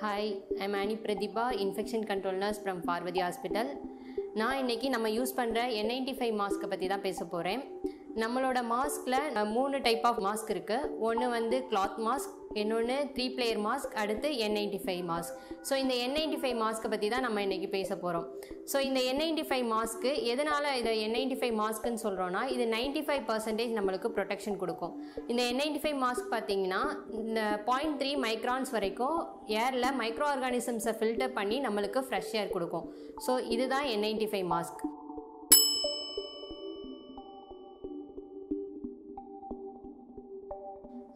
Hi I'm Annie Pratheeba infection control nurse from Parvathi hospital நான் இன்னைக்கு நம்ம use பண்ணுற என் நைன்டி ஃபைவ் மாஸ்க்கை பற்றி தான் பேச போகிறேன் நம்மளோட மாஸ்கில் மூணு டைப் ஆஃப் மாஸ்க் இருக்குது ஒன்று வந்து கிளாத் மாஸ்க் இன்னொன்று த்ரீ பிளேயர் மாஸ்க் அடுத்து N ninety five mask so இந்த என் நைன்டி ஃபைவ் மாஸ்க்கை பற்றி தான் நம்ம இன்றைக்கி பேச போகிறோம் ஸோ இந்த என் நைன்டி ஃபைவ் மாஸ்க்கு எதனால் இதை என் நைன்டி ஃபைவ் மாஸ்க்குன்னு சொல்கிறோன்னா இது நைன்டி ஃபைவ் பர்சன்டேஜ் நம்மளுக்கு ப்ரொடெக்ஷன் கொடுக்கும். இந்த என் நைன்டி ஃபைவ் மாஸ்க் பார்த்தீங்கன்னா இந்த பாயிண்ட் த்ரீ மைக்ரான்ஸ் வரைக்கும் ஏரில் மைக்ரோ ஆர்கானிசம்ஸை ஃபில்டர் பண்ணி நம்மளுக்கு ஃப்ரெஷ் ஏர் கொடுக்கும். ஸோ இதுதான் N ninety five mask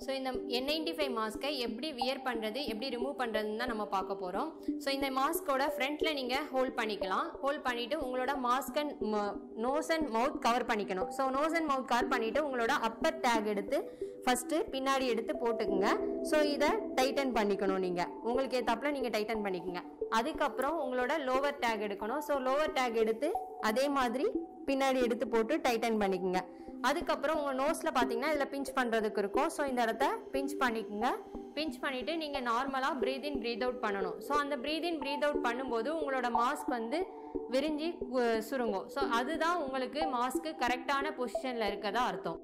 so இந்த என் நைன்டி ஃபைவ் மாஸ்க்கை எப்படி வியர் பண்ணுறது எப்படி ரிமூவ் பண்ணுறதுன்னு தான் நம்ம பார்க்க போகிறோம் ஸோ இந்த மாஸ்க்கோட ஃப்ரண்ட்டில் நீங்கள் ஹோல்ட் பண்ணிக்கலாம். ஹோல்ட் பண்ணிவிட்டு உங்களோட mask and nose and mouth cover பண்ணிக்கணும். So nose and mouth cover பண்ணிவிட்டு உங்களோட அப்பர் டேக் எடுத்து ஃபஸ்ட்டு பின்னாடி எடுத்து போட்டுக்குங்க. ஸோ இதை டைட்டன் பண்ணிக்கணும் நீங்கள் உங்களுக்கு ஏற்றாப்புல நீங்கள் டைட்டன் பண்ணிக்கோங்க. அதுக்கப்புறம் உங்களோட லோவர் டேக் எடுக்கணும். ஸோ லோவர் டேக் எடுத்து அதே மாதிரி பின்னாடி எடுத்து போட்டு டைட்டன் பண்ணிக்கோங்க. அதுக்கப்புறம் உங்கள் நோஸில் பார்த்தீங்கன்னா இதில் பிஞ்ச் பண்ணுறதுக்கு இருக்கும். ஸோ இந்த இடத்த பிஞ்ச் பண்ணிக்கோங்க. பிஞ்ச் பண்ணிவிட்டு நீங்கள் நார்மலாக ப்ரீத் இன் ப்ரீத் அவுட் பண்ணணும். ஸோ அந்த ப்ரீத் இன் ப்ரீத் அவுட் பண்ணும்போது உங்களோட மாஸ்க் வந்து விரிஞ்சி கு- சுருங்கும். ஸோ அதுதான் உங்களுக்கு மாஸ்க்கு கரெக்டான பொசிஷனில் இருக்கதா அர்த்தம்.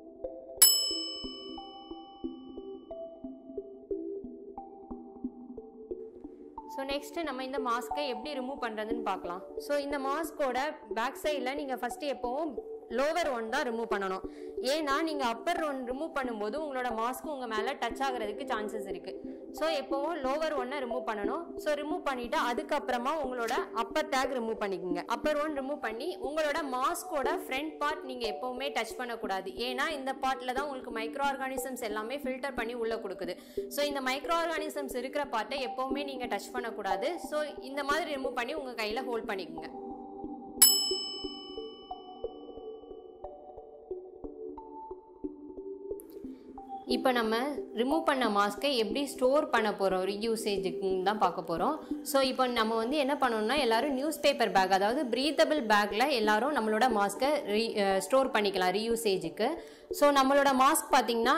ஸோ நெக்ஸ்ட்டு நம்ம இந்த மாஸ்க்கை எப்படி ரிமூவ் பண்ணுறதுன்னு பார்க்கலாம். ஸோ இந்த மாஸ்க்கோட பேக் சைடில் நீங்கள் ஃபஸ்ட்டு எப்போவும் லோவர் ஒன் தான் ரிமூவ் பண்ணணும். ஏன்னா நீங்கள் அப்பர் ஒன் ரிமூவ் பண்ணும்போது உங்களோட மாஸ்க்கு உங்கள் மேலே டச் ஆகிறதுக்கு சான்சஸ் இருக்குது ஸோ எப்போவும் லோவர் ஒன்னை ரிமூவ் பண்ணணும். ஸோ ரிமூவ் பண்ணிவிட்டு அதுக்கப்புறமா உங்களோட அப்பர் டேக் ரிமூவ் பண்ணிக்கோங்க. அப்பர் ஒன் ரிமூவ் பண்ணி உங்களோட மாஸ்கோட ஃப்ரண்ட் பார்ட் நீங்கள் எப்போவுமே டச் பண்ணக்கூடாது. ஏன்னா இந்த பார்ட்டில் தான் உங்களுக்கு மைக்ரோ ஆர்கானிசம்ஸ் எல்லாமே ஃபில்டர் பண்ணி உள்ளே கொடுக்குது. ஸோ இந்த மைக்ரோ ஆர்கானிசம்ஸ் இருக்கிற பார்ட்டை எப்போவுமே நீங்கள் டச் பண்ணக்கூடாது. ஸோ இந்த மாதிரி ரிமூவ் பண்ணி உங்கள் கையில் ஹோல்ட் பண்ணிக்கோங்க. இப்போ நம்ம ரிமூவ் பண்ண மாஸ்க்கை எப்படி ஸ்டோர் பண்ண போகிறோம் ரீயூசேஜுக்குன்னு தான் பார்க்க போகிறோம் ஸோ இப்போ நம்ம வந்து என்ன பண்ணணும்னா எல்லாரும் நியூஸ் பேப்பர் பேக் அதாவது ப்ரீத்தபிள் பேக்கில் எல்லாரும் நம்மளோட மாஸ்க்கை ரீ ஸ்டோர் பண்ணிக்கலாம் ரீயூசேஜுக்கு ஸோ நம்மளோட மாஸ்க் பார்த்தீங்கன்னா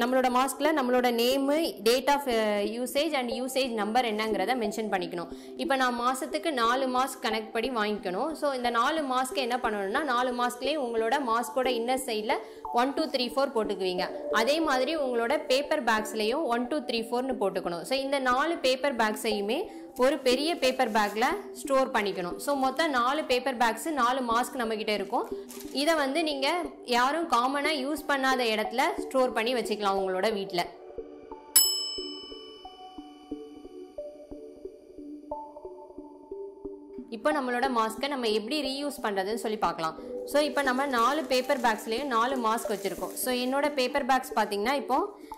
நம்மளோட மாஸ்கில் நம்மளோட name date of usage and usage number என்னங்கிறத மென்ஷன் பண்ணிக்கணும். இப்போ நான் மாதத்துக்கு நாலு மாஸ்க் கனெக்ட் படி வாங்கிக்கணும். ஸோ இந்த நாலு மாஸ்க்கு என்ன பண்ணணும்னா நாலு மாஸ்க்லேயும் உங்களோட மாஸ்கோட இன்னர் சைடில் ஒன் டூ த்ரீ ஃபோர் போட்டுக்குவீங்க. அதே மாதிரி உங்களோட பேப்பர் பேக்ஸ்லேயும் ஒன் டூ த்ரீ ஃபோர்னு போட்டுக்கணும். ஸோ இந்த நாலு பேப்பர் பேக்ஸையுமே ஒரு பெரிய பேப்பர் பேக்கில் ஸ்டோர் பண்ணிக்கணும். ஸோ மொத்தம் நாலு பேப்பர் பேக்ஸு நாலு மாஸ்க் நம்மக்கிட்ட இருக்கும். இதை வந்து நீங்கள் யாரும் காமனாக யூஸ் பண்ணாத இடத்துல ஸ்டோர் பண்ணி வச்சுக்கலாம் உங்களோட வீட்டில் இப்போ நம்மளோட மாஸ்க்கை நம்ம எப்படி ரீயூஸ் பண்ணுறதுன்னு சொல்லி பார்க்கலாம். ஸோ இப்போ நம்ம நாலு பேப்பர் பேக்ஸ்லேயும் நாலு மாஸ்க் வச்சுருக்கோம். ஸோ என்னோட பேப்பர் பேக்ஸ் பார்த்தீங்கன்னா இப்போது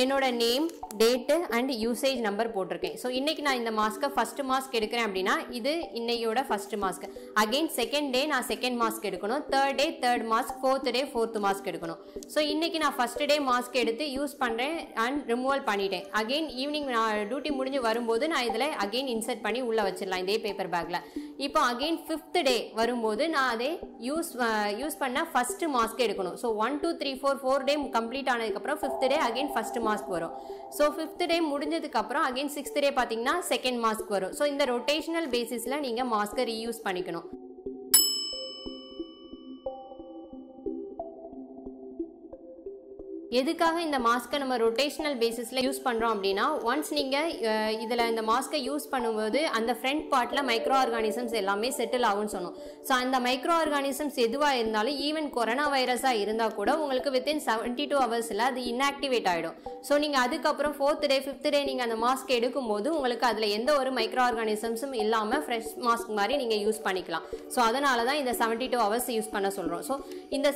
என்னோட name date and usage number போட்டிருக்கேன். ஸோ இன்றைக்கி நான் இந்த மாஸ்க்கை ஃபஸ்ட்டு மாஸ்க் எடுக்கிறேன் அப்படின்னா இது இன்னையோட first mask again second day நான் செகண்ட் மாஸ்க் எடுக்கணும். Third day third mask fourth day fourth mask எடுக்கணும். ஸோ இன்றைக்கி நான் ஃபஸ்ட்டு டே மாஸ்க் எடுத்து யூஸ் பண்ணுறேன் அண்ட் ரிமூவல் பண்ணிட்டேன். அகெயின் ஈவினிங் நான் டியூட்டி முடிஞ்சு வரும்போது நான் இதில் அகெயின் இன்சர்ட் பண்ணி உள்ளே வச்சிடலாம் இதே பேப்பர் பேக்கில் இப்போ அகெயின் ஃபிஃப்த் டே வரும்போது நான் அதே யூஸ் யூஸ் பண்ண ஃபஸ்ட்டு மாஸ்க் எடுக்கணும். So one two three four four day complete ஆனதுக்கப்புறம் fifth day again first mask வரும். ஸோ ஃபிஃப்த் டே முடிஞ்சதுக்கப்புறம் அகெயின் சிக்ஸ்த் டே பார்த்தீங்கன்னா செகண்ட் மாஸ்க் வரும். ஸோ இந்த ரொட்டேஷனல் பேசிஸில் நீங்கள் மாஸ்க்கை ரீயூஸ் பண்ணிக்கணும். எதுக்காக இந்த மாஸ்க்கை நம்ம ரொட்டேஷனல் பேசிஸில் யூஸ் பண்ணுறோம் அப்படின்னா ஒன்ஸ் நீங்கள் இதில் இந்த மாஸ்க்கை யூஸ் பண்ணும்போது அந்த ஃப்ரண்ட் பார்ட்டில் மைக்ரோ ஆர்கானிசம்ஸ் எல்லாமே செட்டில் ஆகும்னு சொன்னோம். ஸோ அந்த மைக்ரோ ஆர்கானிசம்ஸ் எதுவாக இருந்தாலும் ஈவன் கொரோனா வைரஸாக இருந்தால் கூட உங்களுக்கு வித்தின் செவன்ட்டி டூ ஹவர்ஸில் அது இன்ஆக்டிவேட் ஆகிடும் ஸோ நீங்கள் அதுக்கப்புறம் ஃபோர்த் டே ஃபிஃப்த் டே நீங்கள் அந்த மாஸ்க் எடுக்கும்போது உங்களுக்கு அதில் எந்த ஒரு மைக்ரோ ஆர்கானிசம்ஸும் இல்லாமல் ஃப்ரெஷ் மாஸ்க் மாதிரி நீங்கள் யூஸ் பண்ணிக்கலாம். ஸோ அதனால தான் இந்த செவன்ட்டி டூ ஹவர்ஸ் யூஸ் பண்ண சொல்கிறோம் ஸோ இந்த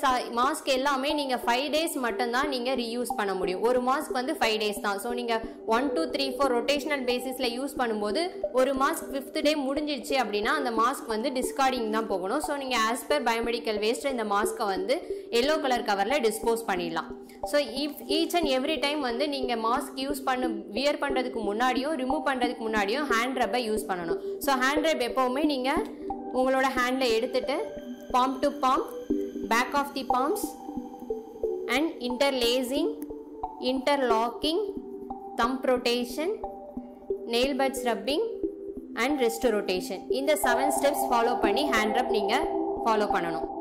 மாஸ்க் எல்லாமே நீங்கள் ஃபைவ் டேஸ் மட்டும்தான் நீங்கள் ரீயூஸ் பண்ண முடியும். ஒரு மாஸ்க் வந்து ஃபைவ் டேஸ் தான். ஸோ நீங்கள் one two three four rotational பேசிஸில் யூஸ் பண்ணும்போது ஒரு மாஸ்க் ஃபிஃப்த் டே முடிஞ்சிடுச்சு அப்படின்னா அந்த மாஸ்க் வந்து டிஸ்கார்டிங் தான் போகணும். ஸோ நீங்கள் ஆஸ் பர் பயோமெடிக்கல் வேஸ்ட் இந்த மாஸ்க்கை வந்து எல்லோ கலர் கவரில் டிஸ்போஸ் பண்ணிடலாம். So if each and every time வந்து நீங்கள் மாஸ்க் யூஸ் பண்ண வியர் பண்ணுறதுக்கு முன்னாடியும் ரிமூவ் பண்ணுறதுக்கு முன்னாடியும் ஹேண்ட் ரப்பை யூஸ் பண்ணணும். ஸோ ஹேண்ட் ரப் எப்போவுமே நீங்கள் உங்களோட ஹேண்டில் எடுத்துகிட்டு palm to palm back of the palms and interlacing interlocking thumb rotation nail bed rubbing and wrist rotation இந்த செவன் ஸ்டெப்ஸ் ஃபாலோ பண்ணி ஹேண்ட் ரப் நீங்கள் ஃபாலோ பண்ணணும்.